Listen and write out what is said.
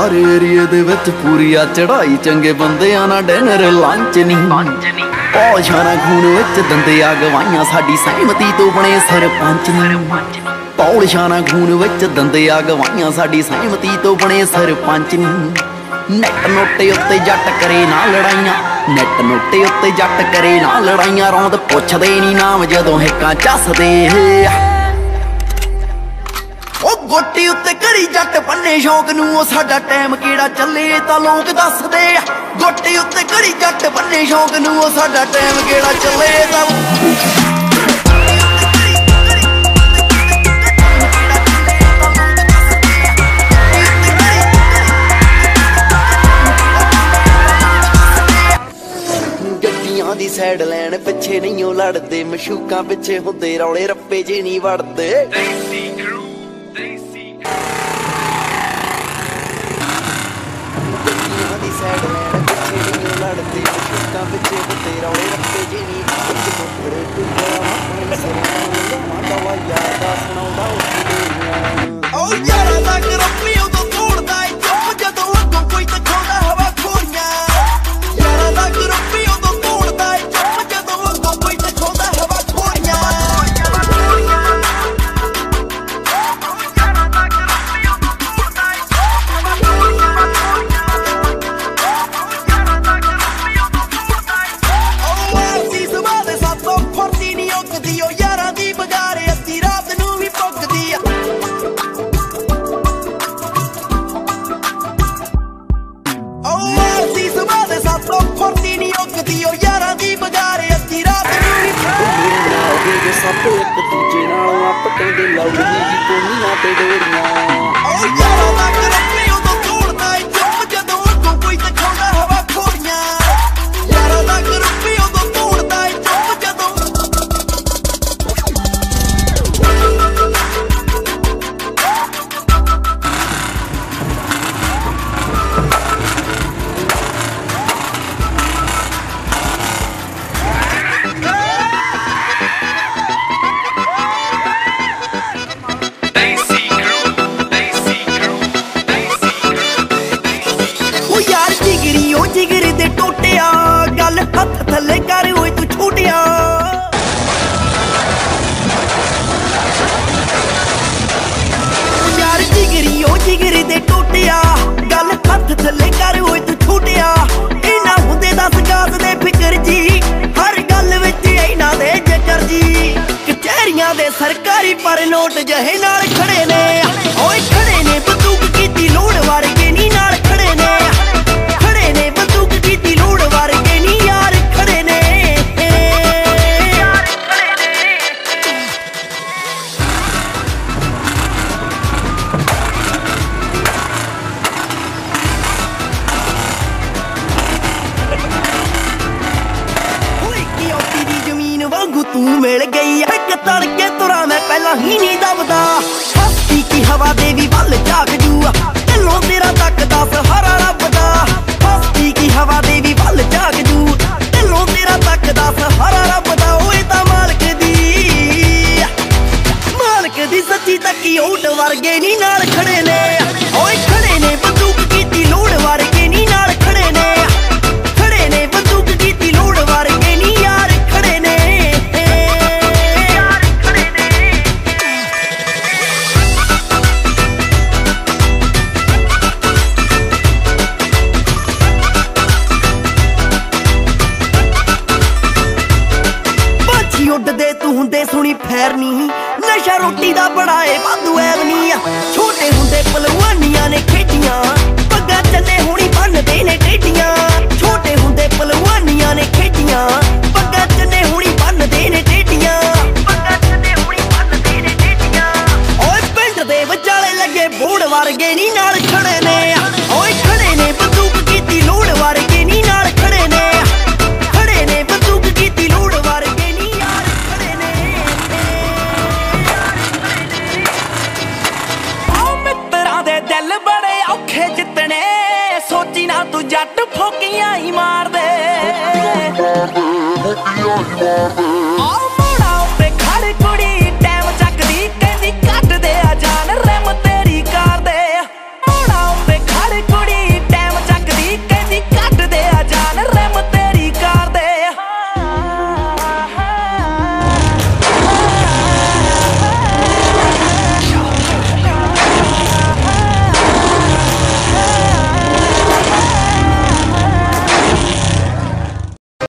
ਯਾਰ ਏਰੀਏ ਦੇ ਵਿੱਚ ਪੂਰੀ ਆ ਚੜਾਈ ਚੰਗੇ ਬੰਦਿਆਂ ਨਾਲ ਡਿਨਰ ਲੰਚ ਨਹੀਂ ਪੌਸ਼ਾਨਾ ਖੂਨ ਵਿੱਚ ਦੰਦੇ ਆ ਗਵਾਈਆਂ ਸਾਡੀ ਸਹਿਮਤੀ ਤੋਂ ਬਣੇ ਸਰਪੰਚ ਨਹੀਂ ਪੌਸ਼ਾਨਾ ਖੂਨ ਵਿੱਚ ਦੰਦੇ ਆ ਗਵਾਈਆਂ ਸਾਡੀ ਸਹਿਮਤੀ ਤੋਂ ਬਣੇ ਸਰਪੰਚ ਨਹੀਂ ਨੈਟ ਨੋਟੇ ਉੱਤੇ ਜੱਟ ਕਰੇ ਨਾ ਲੜਾਈਆਂ। ਨੈਟ ਨੋਟੇ ਉੱਤੇ ਜੱਟ ਕਰੇ ਨਾ ਲੜਾਈਆਂ। ਰੌਂਦ ਪੁੱਛਦੇ ਨਹੀਂ ਨਾਮ ਜਦੋਂ ਹਿੱਕਾਂ ਚੱਸਦੇ। ਗੋਟੀ ਉੱਤੇ ਕਰੀ ਜੱਟ ਪੰਨੇ ਸ਼ੌਕ ਨੂੰ, ਉਹ ਸਾਡਾ ਟਾਈਮ ਕਿਹੜਾ ਚੱਲੇ ਤਾਂ ਲੋਕ ਦੱਸਦੇ ਆ। ਗੋਟੀ ਉੱਤੇ ਕਰੀ ਜੱਟ ਪੰਨੇ ਸ਼ੌਕ ਨੂੰ, ਉਹ ਸਾਡਾ ਟਾਈਮ ਕਿਹੜਾ ਚੱਲੇ ਤਾਂ ਗੱਡੀਆਂ ਦੀ ਸਾਈਡ ਲੈਣ ਪਿੱਛੇ ਨਹੀਂ ਉਹ ਲੜਦੇ, ਮਸ਼ੂਕਾਂ ਪਿੱਛੇ ਹੁੰਦੇ, ਰੌਲੇ ਰੱਪੇ ਜੇ ਨਹੀਂ ਵੜਦੇ। ਨਹੀਂ ਉਹ ਲੜਦੇ ਮਸ਼ੂਕਾਂ ਪਿੱਛੇ ਹੁੰਦੇ ਰੌਲੇ ਰੱਪੇ ਜੇ ਨਹੀਂ ਵੜਦੇ ਮੁੰਡੇ ਟੁੱਟਿਆ ਆਪਣੇ ਸਿਰਾਂ ਮਾਤਾ ਵਾ ਯਾਰ ਦਾ ਸੁਣਾਉਂਦਾ ਉਹ ਪੁੱਗਦੀ ਜੋ ਸਭ ਇੱਕ ਦੂਜੇ ਨਾਲ ਆਪ ਕਹਿੰਦੇ ਲੌੜੀਆਂ ਕੋਨੀਆਂ ਤੇ ਡੋਰੀਆਂ। ਹੱਥ ਥੱਲੇ ਕਰ ਓਏ ਤੂੰ ਛੋਟਿਆ। ਯਾਰ ਜਿਗਰੀ, ਉਹ ਜਿਗਰ ਦੇ ਟੋਟਿਆ। ਗੱਲ ਹੱਥ ਥੱਲੇ ਕਰ ਓਏ ਤੂੰ ਛੂਟਿਆ। ਇਹਨਾਂ ਹੁੰਦੇ ਦਸ ਗਾਸ ਦੇ ਫਿਕਰ ਜੀ। ਹਰ ਗੱਲ ਵਿੱਚ ਇਹਨਾਂ ਦੇ ਜ਼ਿਕਰ ਜੀ। ਕਚਹਿਰੀਆਂ ਦੇ ਸਰਕਾਰੀ ਪਰ ਨੋਟ ਜਹੇ ਨਾਲ ਖੜੇ ਨੇ। ਓਏ ਖੜੇ ਨੇ, ਬੰਦੂਕ ਕੀਤੀ ਲੋੜ ਵਰਗੇ ਤੂੰ ਮਿਲ ਗਈ ਐ। ਇੱਕ ਤੜਕੇ ਤੁਰਾਂ ਮੈਂ ਪਹਿਲਾਂ ਹੀ ਨਹੀਂ ਦਬਦਾ। ਉੱਡਦੇ ਤੂੰ ਹੁੰਦੇ ਸੁਣੀ ਫੈਰ ਨਸ਼ਾ ਰੋਟੀ ਦਾ ਬੜਾ ਵਾਧੂ ਐਵਨੀ ਆ। ਛੋਟੇ ਹੁੰਦੇ ਪਲਵਾਨੀਆਂ ਨੇ ਖੇਡੀਆਂ। ਪੱਗਾਂ ਚੱਲੇ ਹੁਣੀ ਬੰਨਦੇ ਨੇ ਟੇਡੀਆਂ। ਛੋਟੇ ਹੁੰਦੇ ਪਲਵਾਨੀਆਂ ਨੇ ਖੇਡੀਆਂ। ਪੱਗਾਂ ਚੱਲੇ ਹੁਣੀ ਬੰਨਦੇ ਨੇ ਟੇਡੀਆਂ। ਪੱਗਾਂ ਚੱਲੇ ਹੁਣੀ ਬੰਨਦੇ ਨੇ ਟੇਡੀਆਂ। ਓਏ ਪਿੰਡ ਦੇ ਵਿਚਾਲੇ ਲੱਗੇ ਬੋੜ ਵਰਗੇ ਨਹੀਂ ਨਾਲ ਖੜੇ ਨੇ Make me all you.